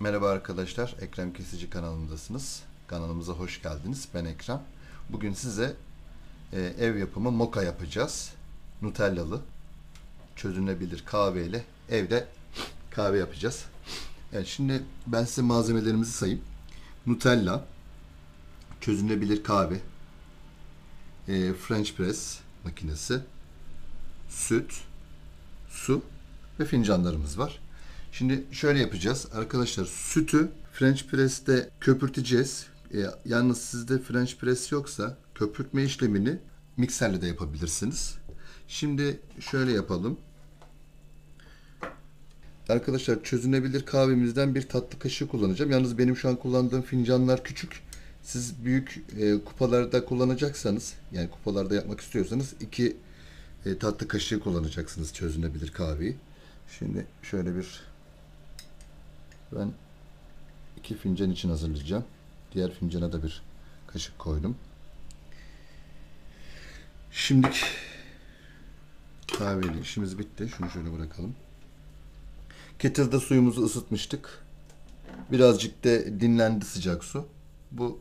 Merhaba arkadaşlar, Ekrem Kesici kanalındasınız. Kanalımıza hoş geldiniz. Ben Ekrem. Bugün size e, ev yapımı moka yapacağız. Nutellalı, çözünebilir kahveyle evde kahve yapacağız. Evet, şimdi ben size malzemelerimizi sayayım. Nutella, çözünebilir kahve, e, French press makinesi, süt, su ve fincanlarımız var. Şimdi şöyle yapacağız. Arkadaşlar sütü French press'te köpürteceğiz. E, yalnız sizde French press yoksa köpürtme işlemini mikserle de yapabilirsiniz. Şimdi şöyle yapalım. Arkadaşlar çözünebilir kahvemizden bir tatlı kaşığı kullanacağım. Yalnız benim şu an kullandığım fincanlar küçük. Siz büyük e, kupalarda kullanacaksanız yani kupalarda yapmak istiyorsanız iki e, tatlı kaşığı kullanacaksınız çözünebilir kahveyi. Şimdi şöyle bir ben iki fincan için hazırlayacağım. Diğer fincana da bir kaşık koydum. Şimdi kahveli işimiz bitti. Şunu şöyle bırakalım. Kettle'da suyumuzu ısıtmıştık. Birazcık da dinlendi sıcak su. Bu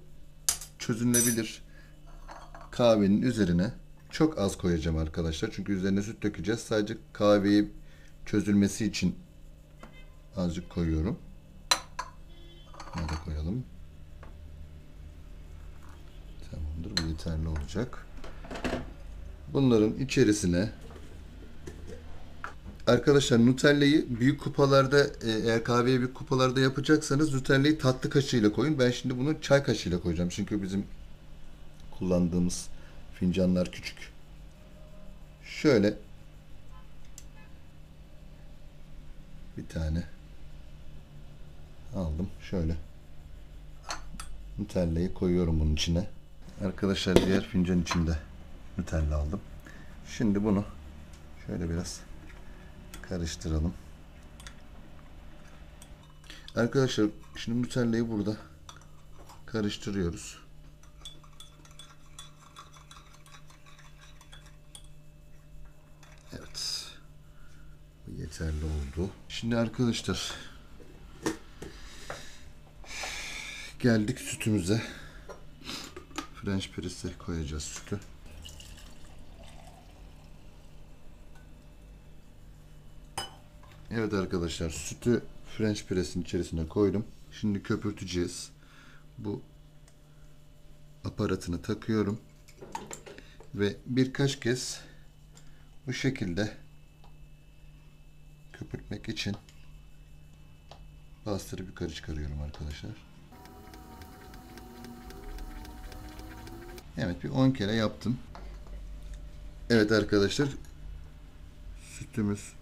çözünebilir kahvenin üzerine çok az koyacağım arkadaşlar. Çünkü üzerine süt dökeceğiz. Sadece kahveyi çözülmesi için azıcık koyuyorum. Bunu da koyalım. Tamamdır. Bu yeterli olacak. Bunların içerisine Arkadaşlar Nutella'yı büyük kupalarda e, eğer kahveye büyük kupalarda yapacaksanız Nutella'yı tatlı kaşığıyla koyun. Ben şimdi bunu çay kaşığıyla koyacağım. Çünkü bizim kullandığımız fincanlar küçük. Şöyle bir tane aldım. Şöyle Nutella'yı koyuyorum bunun içine. Arkadaşlar diğer fincan içinde Nutella aldım. Şimdi bunu şöyle biraz karıştıralım. Arkadaşlar şimdi Nutella'yı burada karıştırıyoruz. Evet. Bu yeterli oldu. Şimdi arkadaşlar geldik sütümüze. French press'e koyacağız sütü. Evet arkadaşlar sütü French press'in içerisine koydum. Şimdi köpürteceğiz. Bu aparatını takıyorum. Ve birkaç kez bu şekilde köpürtmek için bastırıp yukarı çıkarıyorum arkadaşlar. Evet bir 10 kere yaptım. Evet arkadaşlar sütümüz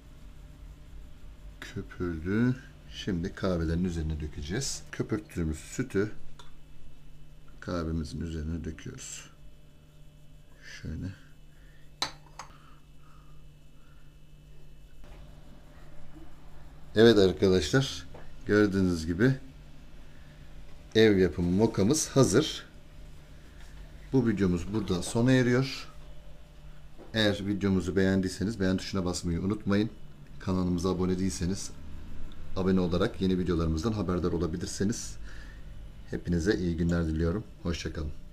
köpürdü. Şimdi kahvelerin üzerine dökeceğiz. Köpürttüğümüz sütü kahvemizin üzerine döküyoruz. Şöyle. Evet arkadaşlar gördüğünüz gibi ev yapımı mokamız hazır. Bu videomuz burada sona eriyor. Eğer videomuzu beğendiyseniz beğen tuşuna basmayı unutmayın. Kanalımıza abone değilseniz abone olarak yeni videolarımızdan haberdar olabilirsiniz. Hepinize iyi günler diliyorum. Hoşçakalın.